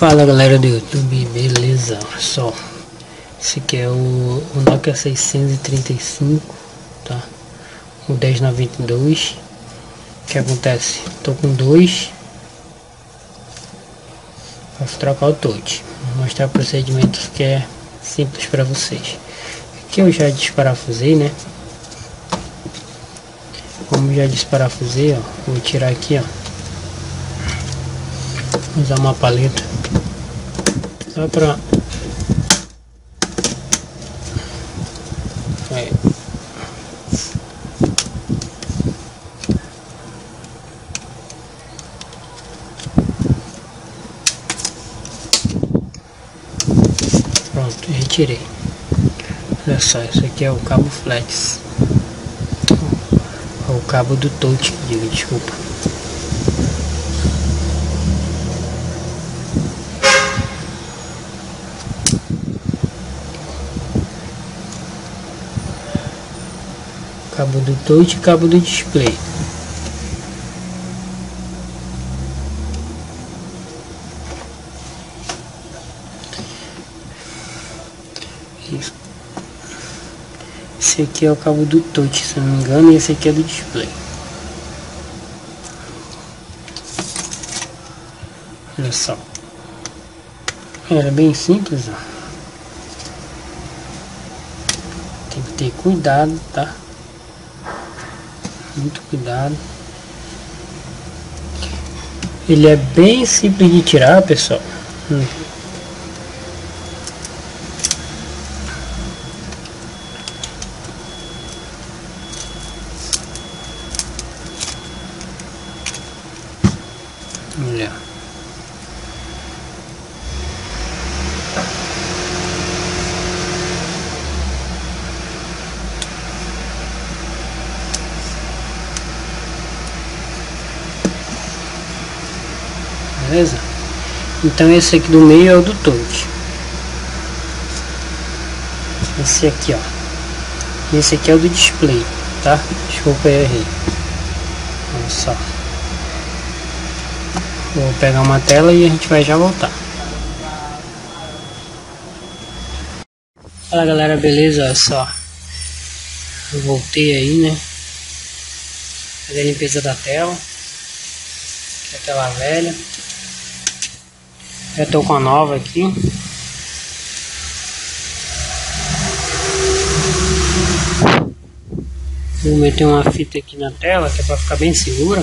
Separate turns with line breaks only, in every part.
Fala galera do YouTube, beleza? Só, esse aqui é o, o Nokia 635, tá? O 1092. O que acontece? Tô com dois. Posso trocar o touch. Vou mostrar procedimentos que é simples para vocês. Aqui eu já desparafusei, né? Como já desparafusei, ó, vou tirar aqui, ó. Usar uma paleta só pra é. Pronto, retirei. Olha só, isso aqui é o cabo flex. É o cabo do touch, diga, desculpa. Cabo do touch e cabo do display. Esse aqui é o cabo do touch, se não me engano, e esse aqui é do display. Olha só. Era bem simples, ó. Tem que ter cuidado, tá? Muito cuidado ele é bem simples de tirar pessoal hum. olha beleza? Então esse aqui do meio é o do touch. Esse aqui, ó. Esse aqui é o do display, tá? Desculpa, eu errei. Olha só. Vou pegar uma tela e a gente vai já voltar. Fala galera, beleza? Olha só. Eu voltei aí, né? Fazer a limpeza da tela. Que é a tela velha. Eu tô com a nova aqui. Vou meter uma fita aqui na tela que é para ficar bem segura.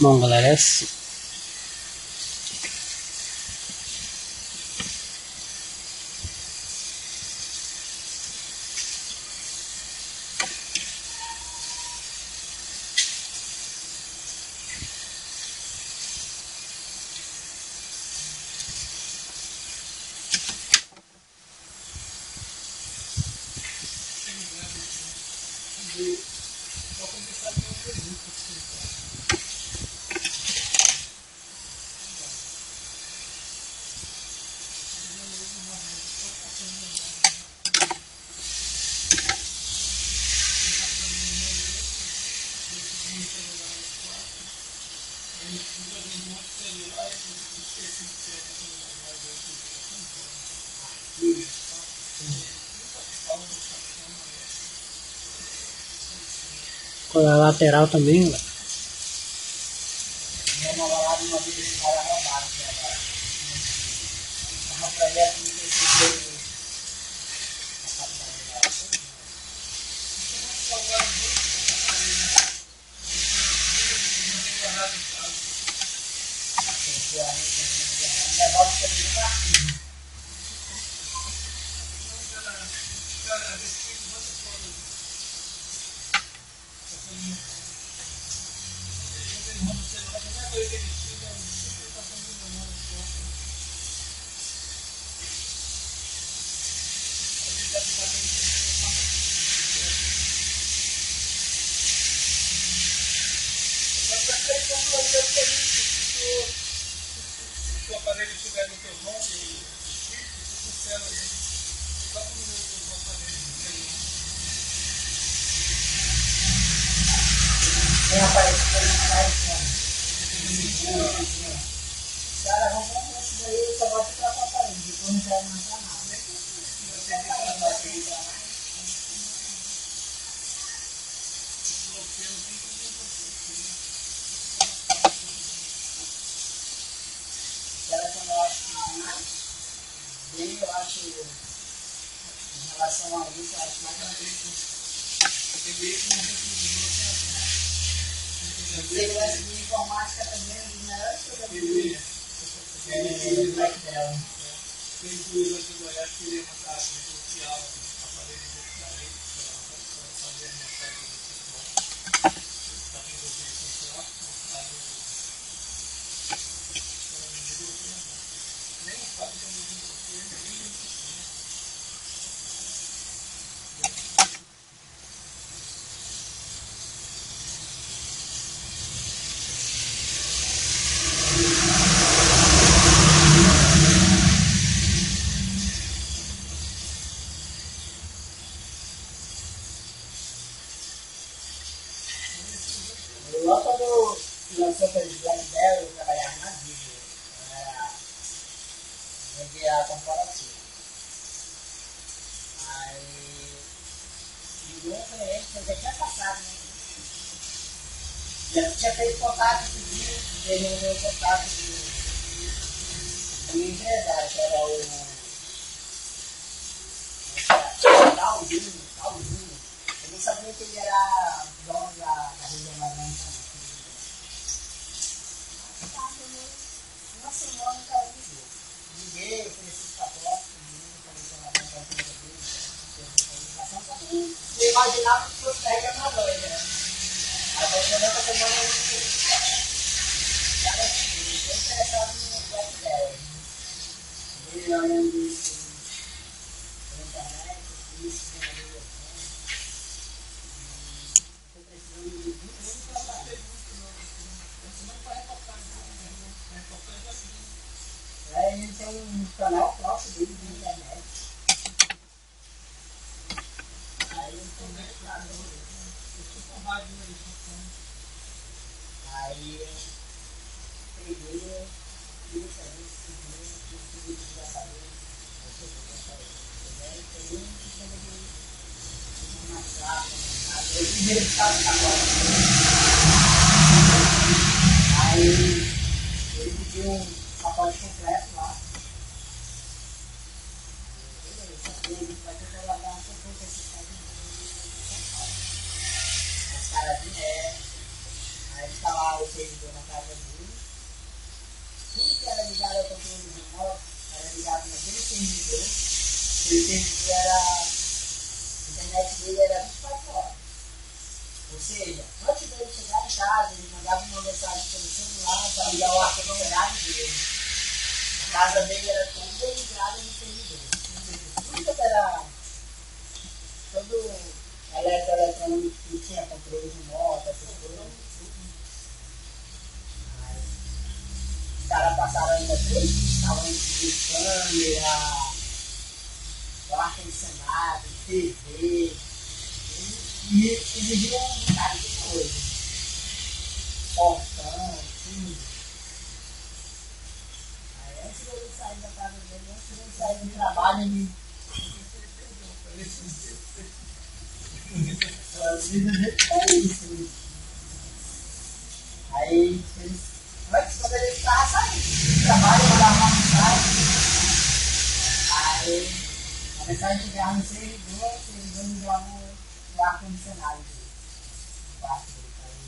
Bom, galera, é assim. Com a lateral também, ó.
แต่
ตอนนี้เ nome, funciona aí. Só no meu aparelho.
Tem no site, né? Cara, vamos isso daí, só mais pra nada. Ela quando eu acho que bem, eu acho, em relação a isso, eu acho mais uma vez Segurança de informática também, um dos melhores programas. É, Blackbell.
Tem duas aqui do Goiás que queria negociar um aparelho de aparelho para fazer a mensagem do futebol. Está resolvendo isso lá, aí nem sabe como eu nem
Lá lançou aquele Blackberry, eu trabalhava na Disney. Era vender a comparativa. Aí ligou um cliente, eu já tinha passado, né? Já tinha feito contato com o dia, ele me deu contato do do empresário, que era o. Claudinho, Claudinho. Eu não sabia que ele era dono da, da região Laranja. Uma semana o cara ligou. Liguei, ofereci os pacotes, falei que ela vai fazer a só que eu imaginava que fosse carregar na loja, né? Aí você nessa semana eu liguei. Cara, eu estou interessado no Blackberry. Ele olhando isso na internet, isso, na Estou precisando de muito trabalho. Aí ele tem um canal próprio dele de internet. Aí ele tem muito trabalho. Aí eu peguei, queria saber se eu queria saber, eu queria saber. Aí peguei um sistema de uma chave, aí primeiro estava agora. Aí ele pediu um completo lá. Beleza, ele vai ter que guardar um pouco esse cara Os caras vieram, aí está lá o servidor na casa dele. Tudo que era ligado ao controle era ligado naquele servidor. Esse servidor era. A internet dele era 24 horas. Ou seja, antes dele chegar em casa, ele mandava uma mensagem pelo celular para ligar o ar-condicionado dele. A casa dele era toda ligada no servidor. Tudo era. Todo eletroeletrônico que tinha controle remoto, essas coisas. Os caras passaram ainda três falando de câmera, ar-condicionado, TV. E exigiram um bocado de coisa. Portão, Aí antes dele sair da casa dele, antes dele sair do trabalho, ele. É isso. Aí eles. Antes, quando ele estava saindo do trabalho, eu mandava uma mensagem. Aí a mensagem chegava no servidor, o servidor ligava o ar-condicionado dele. Quarto dele, pra ele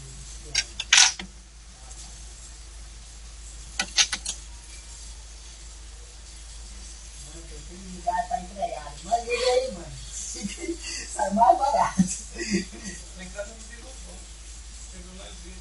tem que aí, mano. Sai mais barato.
Lá em casa não ligou, não. Chegou lá e disse,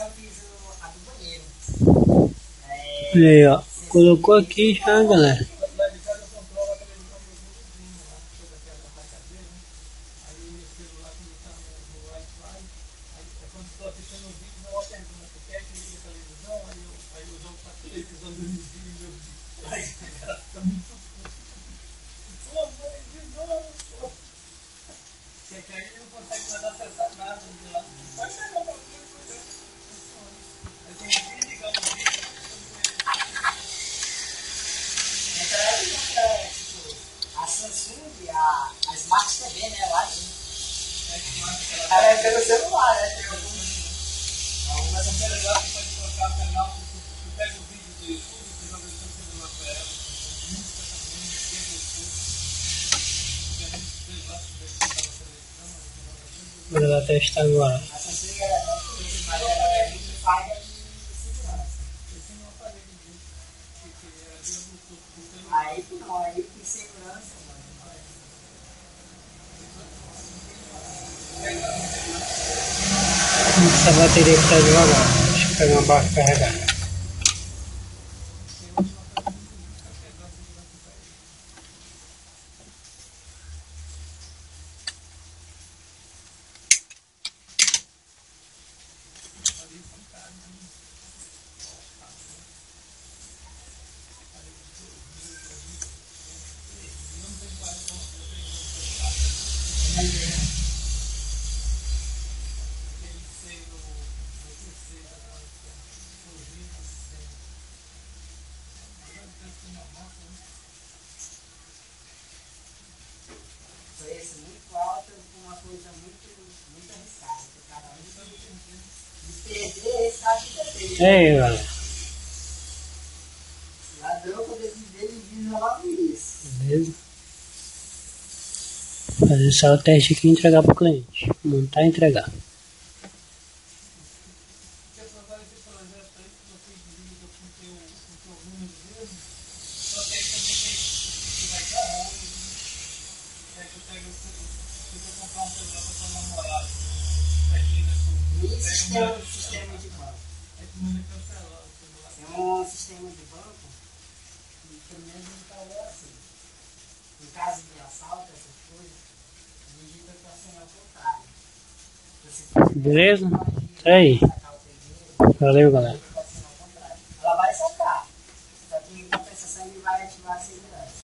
Eu fiz o- a do banheiro. É.
Colocou aqui já, galera.
Lá de casa eu controlo a televisão do vizinho lá, toda aquela rachadeira, né? Aí o celular quando tá no, no Wi-Fi, aí é quando estou assistindo o vídeo, eu pergunta, você quer que ligue a televisão? Aí eu, aí eu jogo pra televisão do vizinho, meu Aí o cara fica muito puto. Pô, mãe, de novo! Porque que aí ele não consegue mais acessar nada de lá. Pode pegar pra mim, funciona. Aí tem que desligar o vídeo.
Naquela época, é, tipo, a Samsung, a, a Smart TV, né, lá, ela é pelo celular, né, tem alguns, algumas
Mas é legal que pode colocar o canal, tu, tu pega o vídeo do YouTube, tu joga no seu celular pra ela, música também, tem YouTube. Tem muito legal que vai colocar na televisão,
Bora lá testar agora.
a Samsung era bem mas ela é muito falha de segurança.
eu tinha um aparelho desse, que, que era via Bluetooth,
que segurança, mano.
Essa bateria que tá devagar. Deixa eu pegar uma barra carregar.
Uma coisa muito, muito arriscada. que cada um de perder esse da vida dele.
E aí, galera.
Ladrão, quando ele vê, ele visa logo isso.
Beleza? Fazer só o teste aqui e entregar pro cliente. Montar e entregar.
Tu vai comprar um pega
sistema,
uma,
sistema de banco. Tem um sistema de banco que pelo menos me falou assim. Em caso de assalto, essas coisas, digita tua senha ao contrário.
Beleza? Tá aí. Valeu, galera.